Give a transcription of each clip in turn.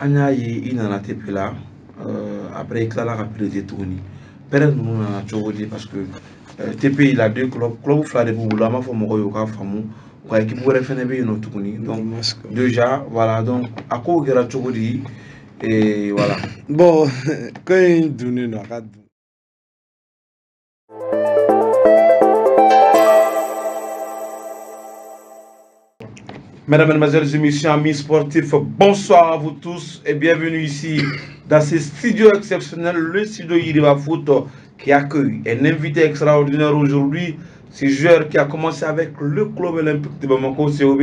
an y'a ye i nana tepe la euh, après i tilala ka perete tuguni pɛrɛ ninnu nana cogo di parce que euh, tepe la deux club club fila de b'u bolo an b'a fɔ mɔgɔw ye u k'a faamu u ka équipe wɛrɛ fɛnɛ bɛ yen nɔ tuguni donc déjà voilà donc a kow kɛra cogo di voilà bon ko in dunnen don a ka dun Mesdames, Mesdemoiselles et Messieurs, amis sportifs, bonsoir à vous tous et bienvenue ici dans ce studio exceptionnel, le studio Yiriba Foot qui accueille un invité extraordinaire aujourd'hui, ce joueur qui a commencé avec le club olympique de Bamako COB.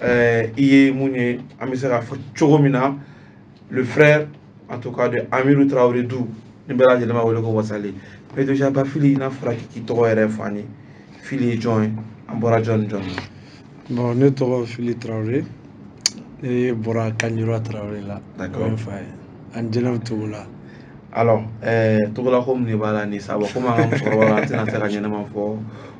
ɛɛ i ye mun ye an bɛ se k'a fɔ cogo min na le frère en tout cas de Amiru Traoré du ni bɛɛ lajɛlen b'a wele ko wasalen mais déjà ba fili n'a fɔra k'i tɔgɔ yɛrɛ fɔ an ye fili ye jɔn ye an bɔra jɔn ni jɔn na. bon ne tɔgɔ fili Traoré ne bɔra Kanyura Traoré la. d'accord o ye n fa ye an jɛnɛw togo la. alors ɛɛ togolako min de b'a la nin sa bon komi an ka musokɔrɔba don an tɛna se ka ɲɛnama fɔ.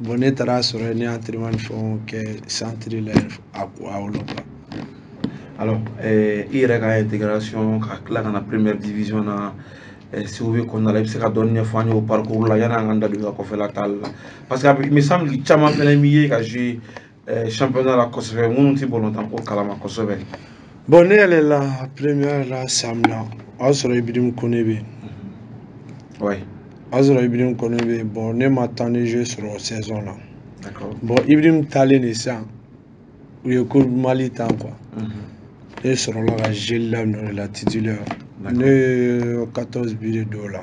ne taara sɔrɔ ne y'a terima ni fɛnw kɛ santiri la a ko a wolo kuwa alors eh, i yɛrɛ ka intégration ka tila ka na première division na eh, segu bɛ kɔnɔna la i bɛ se ka dɔɔni ɲɛfɔ an ye o parcours la yanni an ka da don i ka kɔfɛla taali la parce que a bɛ il me semble que caman fana b'i ye ka jouer eh, championnat la kosɛbɛ minnu tɛ bɔlɔntanko kalama kosɛbɛ bon ne yɛlɛ la première la san min na o y'a sɔrɔ ibirim kone bɛ yen mhm. o y'a sɔrɔ ibirim kone bɛ yen bon ne ma temps de jeu sɔrɔ o saison na bon ibirim taalen de sisan u ye ko mali tan quoi mhm. ne sɔrɔla ka jeli daminɛ o de la titulaire ne ye 14 bi de don o la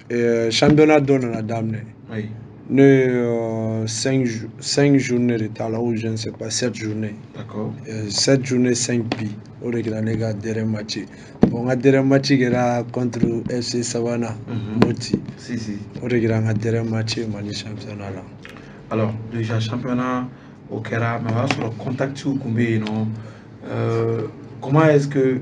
sanbila dɔ nana daminɛ ne ye san journée de t'a la o je ne sais pas sept journée sept journée cinq bi o de kɛra ne ka dɛrɛ match ye n ka dɛrɛ match kɛra contre fc sabanan moti o de kɛra n ka dɛrɛ match ye mali championnat la alors déjà championnat o kɛra mais o y'a sɔrɔ contactiw tun bɛ yen nɔ comment est ce que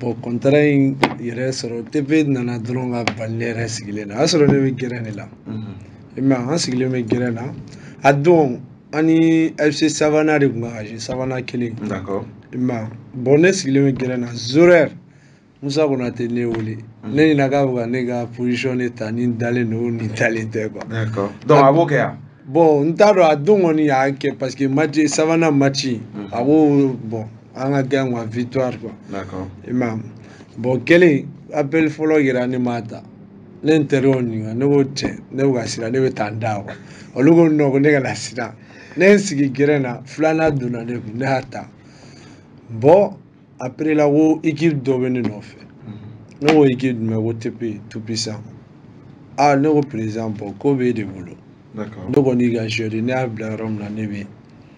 bɔn kɔntara in yɛrɛ sɔrɔ tep nana dɔrɔn ka bali ne yɛrɛ sigilen na o y'a sɔrɔ ne bɛ gɛrɛn de la i m'a ye an sigilen bɛ gɛrɛn na a don an ni fc sabanan de tun ka aze sabanan kelen D'accord. i m'a ye bɔn ne sigilen bɛ gɛrɛn na zorɛr musa konate ne wele ne ɲina k'a bɛ ka ne ka position de ta ni n dalen don ni n dalen tɛ kuwa D'accord. Donc a b'o kɛ yan. bɔn n t'a dɔn a don kɔni y'a kɛ parce que match sabanan match a ko bɔn an ka gɛn kuwa victoire kuwa i ma bɔn kelen apɛli fɔlɔ yira ne m'a ta ne n teriw ɲininka ne ko cɛ ne bɛ ka siran ne bɛ taa n da kuwa olu ko nɔ ko ne kana siran ne ye n sigi gɛrɛn na filanan donna ne kun ne y'a ta bɔn apere la ko ekipe dɔ bɛ ne nɔfɛ ne ko ekipe jumɛn ko tepe tupisan aa ne ko perezan bɔn ko b'e de bolo ne kɔni y'i ka zɔri ne y'a bila yɔrɔ min na ne bɛ yen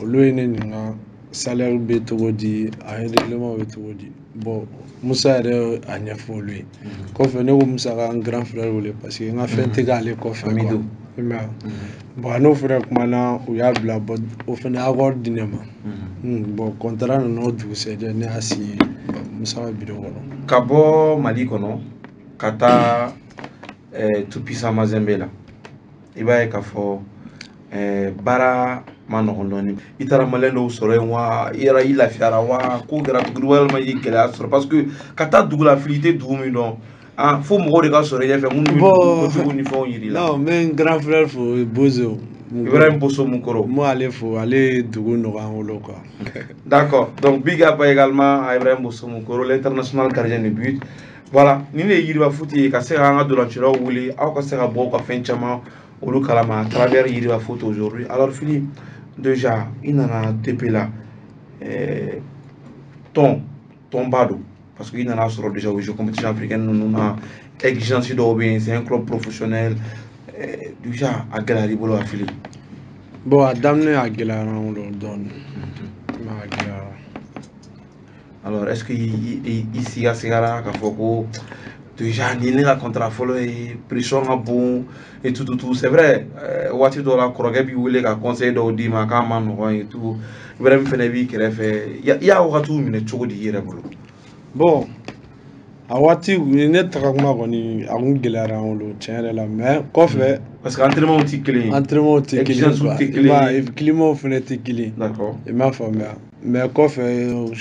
olu ye ne ɲininka salɛri bɛ cogo di a yɛrɛlɛmaw bɛ cogo di musa yɛrɛ a ɲɛfɔ olu ye kɔfɛ ne ko musa ka n gran filɛ wele paseke n ka fɛn tɛ k'ale kɔfɛ mi don bɔn n'o fɛnɛ kumana u y'a bila o fɛnɛ awari di ne ma bɔn kɔntara nana o dugusɛjɛ ne y'a si ye musa ka bidon kɔnɔ ka bɔ mali kɔnɔ ka taa tupisa mazɛn bɛ la i b'a ye k'a fɔ eh, baara ma nɔgɔn dɔɔni i taara maliyɛn dɔw sɔrɔ yen wa i yɛrɛ i lafiyara wa ko kɛra dugu walima i ye gɛlɛya sɔrɔ parce que ka taa dugu la fili i tɛ dugu min dɔn ah, fo mɔgɔw de ka sɔrɔ i ɲɛfɛ minnu bɛ Bon. dugu kojugu ni fɛnw yir'i la Non, mais grand frère fo o ye Bozo. ibrahim boso mun kɔrɔ N b'ale fo, ale ye dugu nɔgɔya an bolo quoi. D'accord. Donc, big up également à Ibrahim Bosso Mukoro, l'international gardien de but. voilà ni ne ye yiriba futi ye ka se ka an ka dolancilaw wuli aw ka se ka bɔ ka fɛn caman olu kalama à travers yiriba futi aujourd'hui alors fili déjà i nana tp la eh, tɔn tɔnba don parce que i nana sɔrɔ déjà o jeu compétition africaine ninnu na exigence dɔw bɛ yen c'est un club professionnel eh, déjà a gɛlɛyara i bolo a fili bon a daminɛ a gɛlɛyara n bolo dɔɔnin a gɛlɛyara alors est ce que i siga sigara k'a fɔ ko déjà ni ne ka contrat fɔlɔ ye pression ka bon et tout tout tout c'est vrai euh, waati dɔ la kɔrɔkɛ b'i wele ka conseil dɔw d'i ma k'a ma nɔgɔn ye tout wɛrɛ min fɛnɛ b'i kɛrɛfɛ i y'a wagatiw minɛ cogo di i yɛrɛ bolo bon a waati ne taga kuma kɔni a kun gɛlɛyara an bolo tiɲɛ yɛrɛ la mɛ kɔfɛ hmm. parce que entraînement tɛ kelen ye entraînement tɛ kelen ye i b'a ye climat fɛnɛ tɛ kelen ye i m'a faamuya mɛ kɔfɛ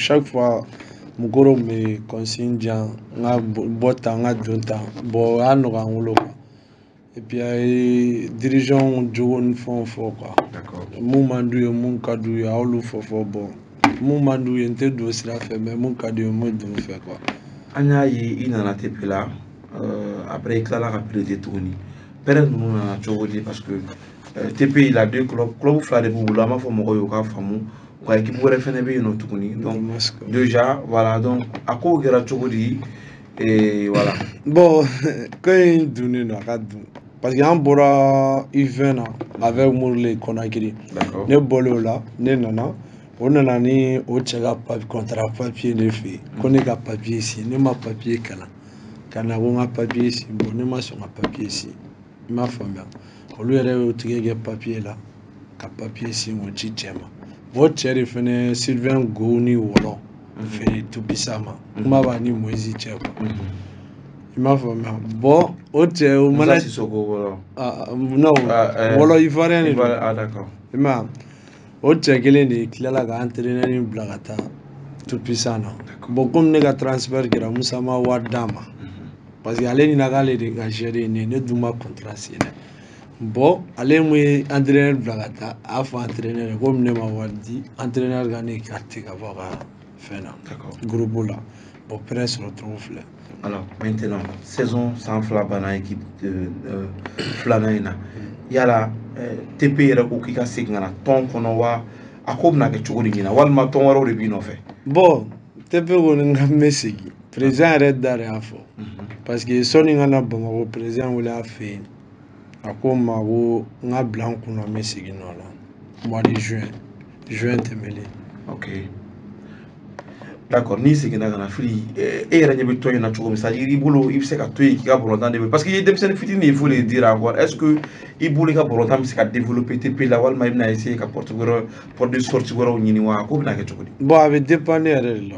chaque fois mugoro kun be kɔnsin jan n ka bɔ ta n ka don ta bɔn o y'a nɔgɔya n bolo kuwa epi a ye dirizɔn jogo ni fɛnw fɔ kuwa mun man du ye mun ka du ye a y'olu fɔ fɔ bɔn mun man du ye n tɛ don sira fɛ mɛ mun ka du ye n bɛ don fɛ kuwa an y'a ye i nana tepe la après i tilala ka perete tuguni pɛrɛ ninnu nana cogo di parce que euh, TPI la deux clubs club fila de b'u bolo an b'a fɔ mɔgɔw ye u k'a faamu u ka équipe wɛrɛ fɛnɛ bɛ yen nɔ tuguni donc déjà voilà donc a kow kɛra cogo di ee voilà. bon ko in dunnen don a ka dun parce que an bɔra U20 na avec Murule Konakiri ne bɔlen o la ne nana. o nana ni o cɛ ka papi kɔntara papiye ne fɛ yen ko ne ka papiye si ne ma papiye kalan ka na ko n ka papiye si bɔn ne ma sɔn ka papiye si i m'a faamuya olu yɛrɛ y'o tigɛ kɛ papiye la ka papiye sin k'o ci cɛ ma o cɛ de fɛnɛ sylvain gow ni wɔlɔ mhm. feere tupisa ma mhm. kuma b'a ni moise cɛ kɔ mhm. i m'a faamuya bɔn o cɛ o mana ah, ah, non ah, eh, wɔlɔ ivoirien de don i ma o cɛ kelen de tilala ka anterenɛri bila ka taa tupisan na bɔn komi ne ka transifɛri kɛra musa ma wari d'a ma parce que ale ɲina k'ale de ka zɛri ye ne ne dun ma kɔntara sen dɛ bɔn ale mun ye anterenɛri bila ka taa a y'a fɔ anterenɛri ye komi ne ma wari di anterenɛri ka ne karite ka bɔ a ka fɛn na gurupu la bɔn pɛrɛ sɔrɔ cogo filɛ alors maintenant saison san fila banna équipe euh, euh, filanan in na yala euh, tp yɛrɛ ko k'i ka segin ka na tɔn kɔnɔ wa a ko bɛna kɛ cogo di ɲina walima tɔn wɛrɛw de b'i nɔfɛ bɔn tp kɔni n ka n bɛ segin président yɛrɛ da de y'a fɔ parce que sɔnni n ka na bamakɔ président wele a fɛ yen a ko n ma ko n ka bila n kunna n bɛ segin nɔ la mɔdi juin juin tɛmɛlen ok d'accord n'i seginna ka na fili eh, e yɛrɛ ɲɛ bɛ tɔn in na cogo min saji i bolo i bɛ se ka to yen k'i ka bɔlɔntan de parce que i ye denmisɛnnin fitinin de ye fo de dira quoi est ce que i bolo i ka bɔlɔntan bɛ se ka développer TP la walima i bɛna essayer ka porte wɛrɛ porte de sortie wɛrɛw ɲini wa a ko bɛna kɛ cogo di. bon a bɛ dépendre ne yɛrɛ de la.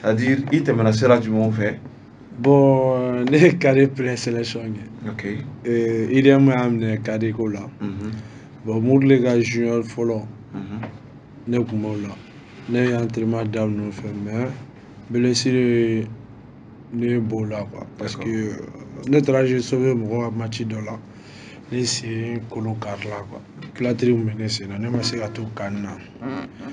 c'est-à-dire i tɛmɛna sira jumɛnw fɛ bon ne ye kari plein selection kɛ okay. euh, idm y'a minɛ kari ko la mm -hmm. bon murule ka junior fɔlɔ mm -hmm. ne tun b'o la ne ye entraînement daminɛ o fɛ mais blessure ne b'o la quoi parce que euh, ne taara je sauve mɔgɔ ka match dɔ la ne sen kolo karila quoi platiri min bɛ ne sen na ne ma se ka to kan na mm-hmm.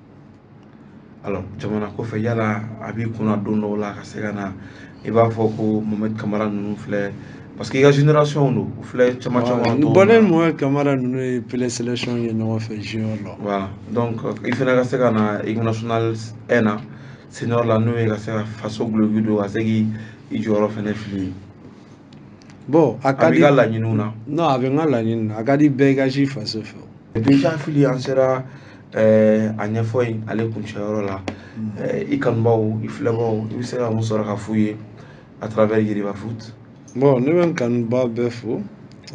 alors jamana kɔfɛ yala a b'i kunna don dɔw la ka se ka na i b'a fɔ ko mohamɛdi kamara ninnu filɛ parce que i ka génération don u filɛ caman caman dɔn bɔlen mohamɛdi kamara ninnu ye pele selection ye ɲɔgɔn fɛ junior la voilà donc i fana ka se ka na équipe nationale 1 na senior la n'o ye ka se ka faso guloki don ka se k'i i jɔyɔrɔ fana fili bon a ka di a b'i ka laɲiniw na non a bɛ n ka laɲini na a ka di bɛɛ i ka si faso fɛ Déjà fili an sera eh, a ɲɛfɔ yen ale kuncɛyɔrɔ la mm. eh, i kanubaw i filɛbaw i bɛ se ka mun sɔrɔ ka f'u ye à travers Yiriba foot bon ne bɛ n kanuba bɛɛ fo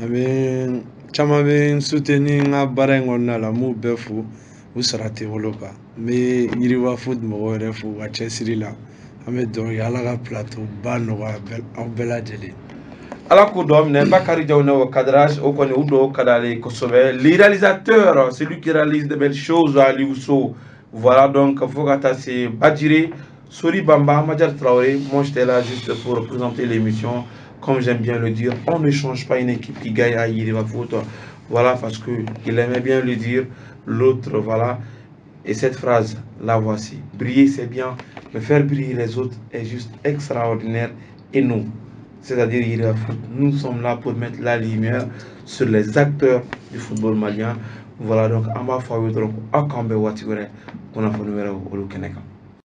a bɛ caman bɛ n soutenir n ka baara in kɔnɔna la n b'u bɛɛ fo u sara tɛ wolo kan n bɛ yiriwa fo mɔgɔw yɛrɛ fo ka cɛsiri la an bɛ dɔn kɛ ala ka plato ba nɔgɔya aw bɛɛ lajɛlen ala k'o dɔn minɛ ba kari jaw na o kadara o kɔni u dɔw ka d'ale ye kosɛbɛ le réalisateur celui qui réalise de belles choses aliou sow voilà donc fo ka taa se bajiri sori banba majari tarawele moi j'étais là juste pour présenter l'émission comme j'aime bien le dire on ne change pas une équipe qui gagne à yiriwa foot voilà parce que il aimait bien le dire l'autre, voilà. Et cette phrase, la voici. Briller, c'est bien, mais faire briller les autres est juste extraordinaire et nous. C'est-à-dire, nous sommes là pour mettre la lumière sur les acteurs du football malien. Voilà, donc, en bas, il faut que nous nous